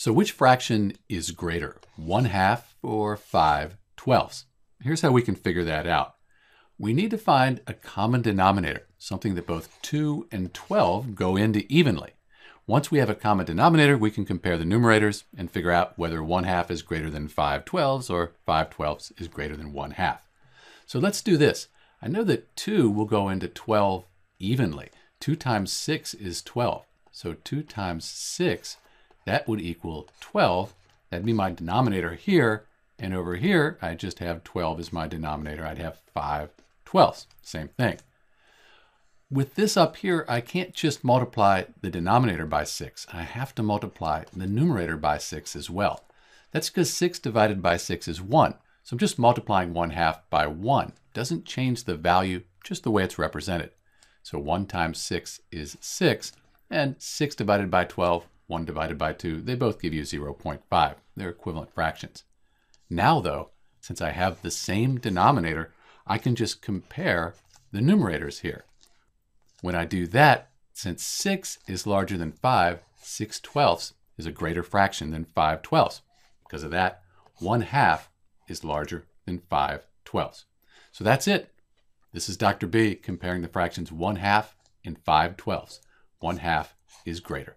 So which fraction is greater, 1 half or 5 twelfths? Here's how we can figure that out. We need to find a common denominator, something that both 2 and 12 go into evenly. Once we have a common denominator, we can compare the numerators and figure out whether 1 half is greater than 5 twelfths or 5 twelfths is greater than 1 half. So let's do this. I know that 2 will go into 12 evenly. 2 times 6 is 12. So 2 times 6 that would equal 12. That'd be my denominator here. And over here, I just have 12 as my denominator. I'd have 5 twelfths, same thing. With this up here, I can't just multiply the denominator by 6. I have to multiply the numerator by 6 as well. That's because 6 divided by 6 is 1. So I'm just multiplying 1 half by 1. Doesn't change the value, just the way it's represented. So 1 times 6 is 6, and 6 divided by 12 1 divided by 2, they both give you 0.5. They're equivalent fractions. Now though, since I have the same denominator, I can just compare the numerators here. When I do that, since 6 is larger than 5, 6 twelfths is a greater fraction than 5 twelfths. Because of that, 1 half is larger than 5 twelfths. So that's it. This is Dr. B comparing the fractions 1 half and 5 twelfths. 1 half is greater.